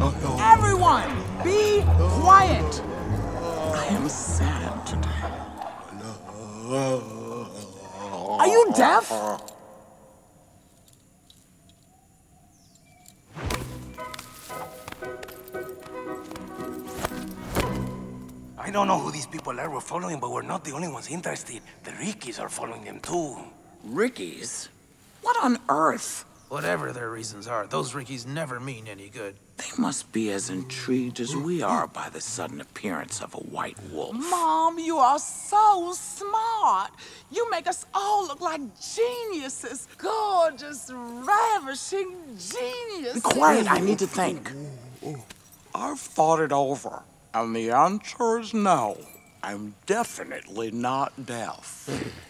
Everyone, be quiet. I am sad today. Are you deaf? I don't know who these people are we're following, but we're not the only ones interested. The Rickies are following them too. Ricky's? What on earth? Whatever their reasons are, those Rickies never mean any good. They must be as intrigued as we are by the sudden appearance of a white wolf. Mom, you are so smart. You make us all look like geniuses. Gorgeous, ravishing geniuses. Be quiet, I need to think. I've thought it over, and the answer is no. I'm definitely not deaf.